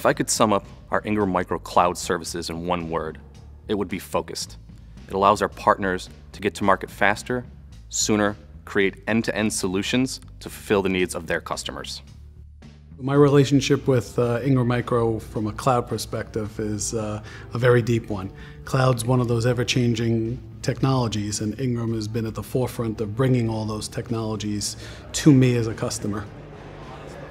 If I could sum up our Ingram Micro cloud services in one word, it would be focused. It allows our partners to get to market faster, sooner, create end-to-end solutions to fulfill the needs of their customers. My relationship with uh, Ingram Micro from a cloud perspective is uh, a very deep one. Cloud's one of those ever-changing technologies and Ingram has been at the forefront of bringing all those technologies to me as a customer.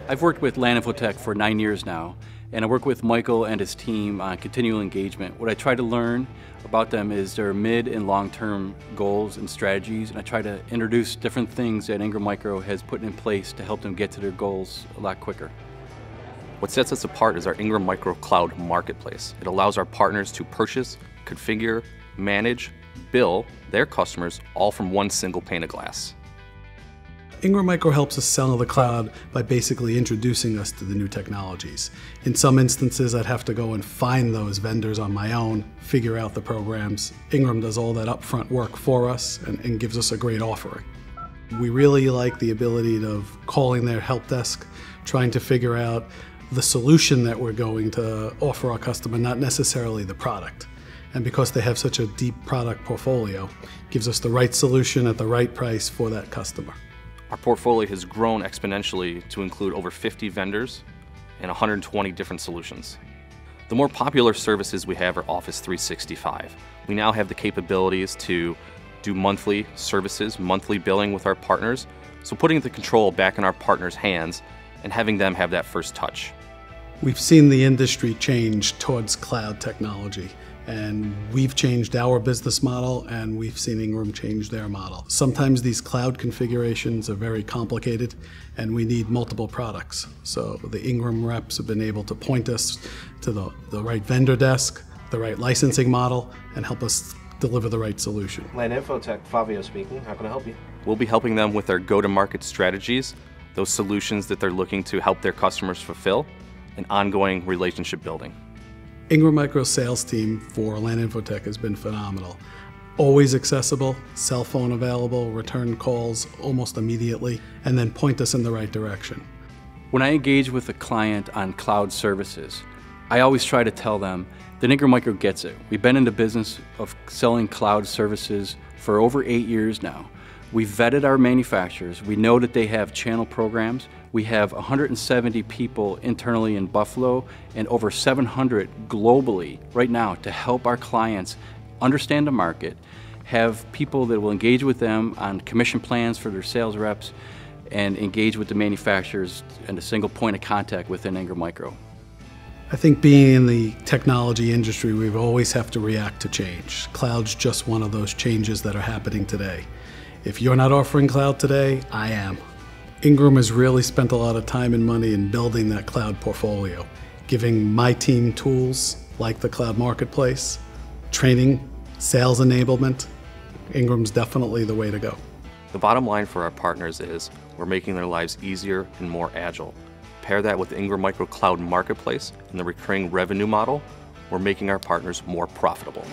I've worked with LAN Infotech for nine years now and I work with Michael and his team on continual engagement. What I try to learn about them is their mid and long-term goals and strategies, and I try to introduce different things that Ingram Micro has put in place to help them get to their goals a lot quicker. What sets us apart is our Ingram Micro Cloud Marketplace. It allows our partners to purchase, configure, manage, bill their customers all from one single pane of glass. Ingram Micro helps us sell the cloud by basically introducing us to the new technologies. In some instances, I'd have to go and find those vendors on my own, figure out the programs. Ingram does all that upfront work for us and, and gives us a great offering. We really like the ability of calling their help desk, trying to figure out the solution that we're going to offer our customer, not necessarily the product. And because they have such a deep product portfolio, gives us the right solution at the right price for that customer. Our portfolio has grown exponentially to include over 50 vendors and 120 different solutions. The more popular services we have are Office 365. We now have the capabilities to do monthly services, monthly billing with our partners, so putting the control back in our partners' hands and having them have that first touch. We've seen the industry change towards cloud technology and we've changed our business model and we've seen Ingram change their model. Sometimes these cloud configurations are very complicated and we need multiple products. So the Ingram reps have been able to point us to the, the right vendor desk, the right licensing model, and help us deliver the right solution. LAN Infotech, Fabio speaking. How can I help you? We'll be helping them with their go-to-market strategies, those solutions that they're looking to help their customers fulfill, and ongoing relationship building. Ingram Micro sales team for LAN Infotech has been phenomenal. Always accessible, cell phone available, return calls almost immediately, and then point us in the right direction. When I engage with a client on cloud services, I always try to tell them that Ingram Micro gets it. We've been in the business of selling cloud services for over eight years now. We've vetted our manufacturers. We know that they have channel programs. We have 170 people internally in Buffalo and over 700 globally right now to help our clients understand the market, have people that will engage with them on commission plans for their sales reps, and engage with the manufacturers and a single point of contact within Ingram Micro. I think being in the technology industry, we always have to react to change. Cloud's just one of those changes that are happening today. If you're not offering cloud today, I am. Ingram has really spent a lot of time and money in building that cloud portfolio, giving my team tools like the cloud marketplace, training, sales enablement. Ingram's definitely the way to go. The bottom line for our partners is we're making their lives easier and more agile. Pair that with Ingram Micro Cloud Marketplace and the recurring revenue model, we're making our partners more profitable.